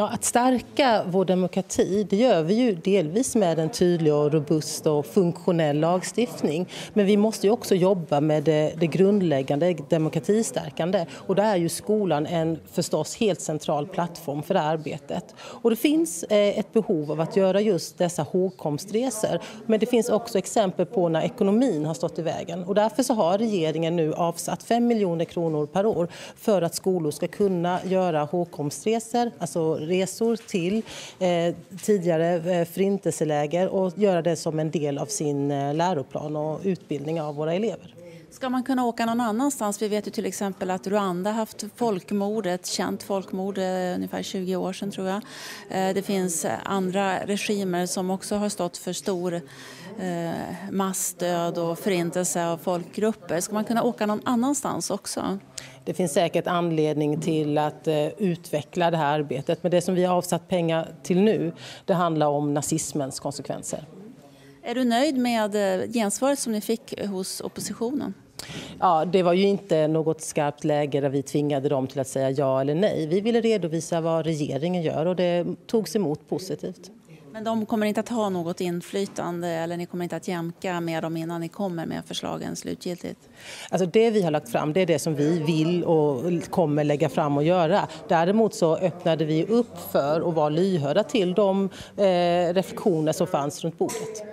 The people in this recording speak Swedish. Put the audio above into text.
Ja, att stärka vår demokrati det gör vi ju delvis med en tydlig och robust och funktionell lagstiftning. Men vi måste ju också jobba med det, det grundläggande demokratistärkande och där är ju skolan en förstås helt central plattform för det arbetet. Och det finns eh, ett behov av att göra just dessa hågkomstresor men det finns också exempel på när ekonomin har stått i vägen och därför så har regeringen nu avsatt 5 miljoner kronor per år för att skolor ska kunna göra hågkomstresor, alltså resor till eh, tidigare eh, förintelseläger och göra det som en del av sin eh, läroplan och utbildning av våra elever. Ska man kunna åka någon annanstans? Vi vet ju till exempel att Rwanda haft folkmord, ett känt folkmord, eh, ungefär 20 år sedan tror jag. Eh, det finns andra regimer som också har stått för stor eh, massdöd och förintelse av folkgrupper. Ska man kunna åka någon annanstans också? Det finns säkert anledning till att utveckla det här arbetet men det som vi har avsatt pengar till nu det handlar om nazismens konsekvenser. Är du nöjd med eh, gensvaret som ni fick hos oppositionen? Ja, det var ju inte något skarpt läge där vi tvingade dem till att säga ja eller nej. Vi ville redovisa vad regeringen gör och det togs emot positivt. Men de kommer inte att ha något inflytande eller ni kommer inte att jämka med dem innan ni kommer med förslagen slutgiltigt? Alltså det vi har lagt fram det är det som vi vill och kommer lägga fram och göra. Däremot så öppnade vi upp för och var lyhörda till de eh, reflektioner som fanns runt bordet.